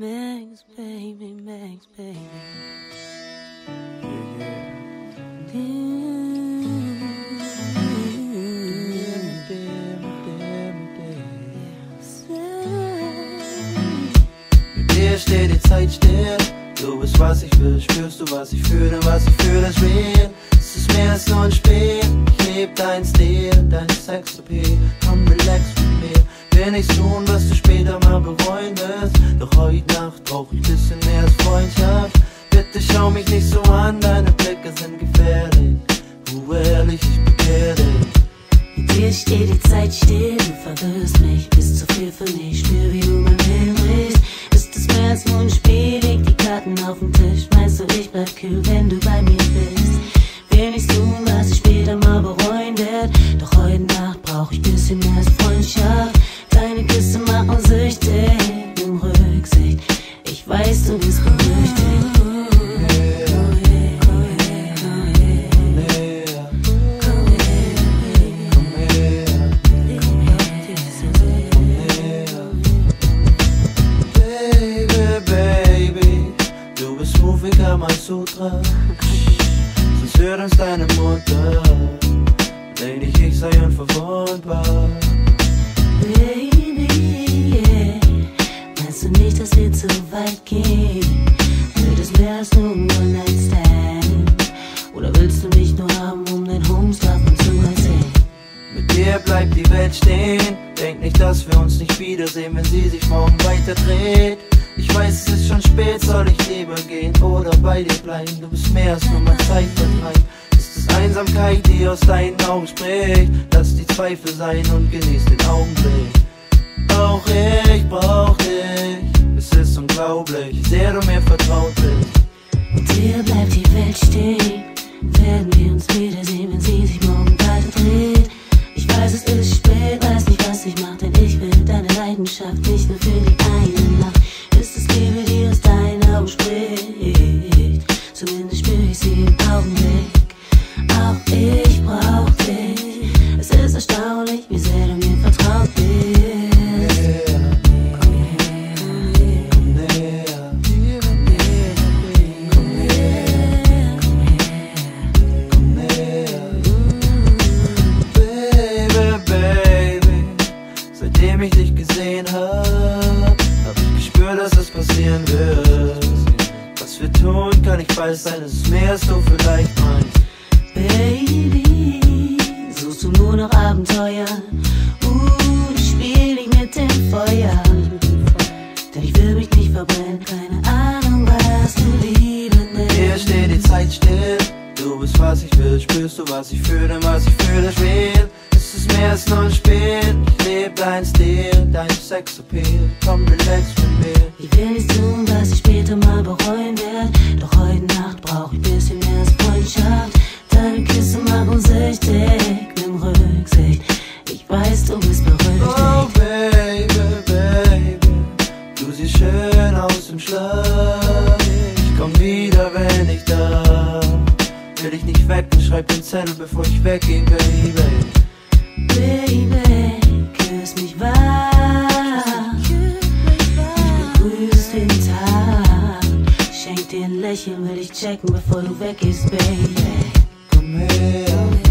Max, baby, Max, baby. Yeah, yeah. Mit dir steht die Zeit still. Du bist was ich will, spürst du was ich fühle, was ich fühle ist real. Es ist mehr als nur ein Spiel. Ich lieb dein Stil, dein Sexappeal. Freundschaft. Bitte schau mich nicht so an, deine Blicke sind gefährlich. Du ehrlich, ich bekehr dich. Mit dir steht die Zeit still, du verwirrst mich, bist zu viel für mich, spür wie du mein Leben brichst. Ist es mehr als nur ein Spiel, leg die Karten auf den Tisch, meinst du, ich bleib kühl, wenn du bei mir bist. Will nichts tun, was ich später mal bereuen werd, doch heute Nacht brauch ich bisschen mehr als Freundschaft. Smooth wie Kamasutra. Sonst hört uns deine Mutter. Denk nicht, ich sei unverwundbar. Baby, yeah. Meinst du nicht, dass wir zu weit gehen? Wird es mehr als nur ein One-Night-Stand? Oder willst du mich nur haben, um den Homestuff zu erzählen? Mit dir bleibt die Welt stehen. Denk nicht, dass wir uns nicht wiedersehen, wenn sie sich morgen weiter dreht. Ich weiß, es ist schon spät, soll ich lieber gehen oder bei dir bleiben? Du bist mehr als nur mein Zeitvertreib. Ist es Einsamkeit, die aus deinen Augen spricht? Lass die Zweifel sein und genieß den Augenblick. Auch ich brauch dich. Es ist unglaublich, sehr du mir vertraut bist. Dir bleibt die Welt stehen. Werden wir uns wiedersehen, wenn sie sich morgen weiter dreht? Ich weiß, es ist spät, Im Augenblick. Auch ich brauch dich. Es ist erstaunlich, wie sehr Was wir tun, kann ich weiß sein, es ist mehr als du vielleicht meinst. Baby, suchst du nur noch Abenteuer? Uh, ich spiel nicht mit dem Feuer. Denn ich will mich nicht verbrennen, keine Ahnung, was du Liebe Hier nennst. steht die Zeit still. Du bist was ich will, spürst du was ich fühle, was ich fühle ist real. Es ist mehr als nur ein Spiel. Ich lebe dein Stil, dein Sexappeal. Komm, relax mit mir. Ich will nichts tun, was ich später mal bereuen werd. Doch heute Nacht brauch ich bisschen mehr als Freundschaft. Deine Küsse machen süchtig, nimm Rücksicht. Ich weiß, du bist Oh, berüchtigt. baby, baby. Du siehst schön aus im Schlaf. Ich komm wieder, wenn ich da. Will dich nicht wecken, schreib den Zettel, bevor ich weggehe. Baby, check me before you wreck vex, baby. Come here.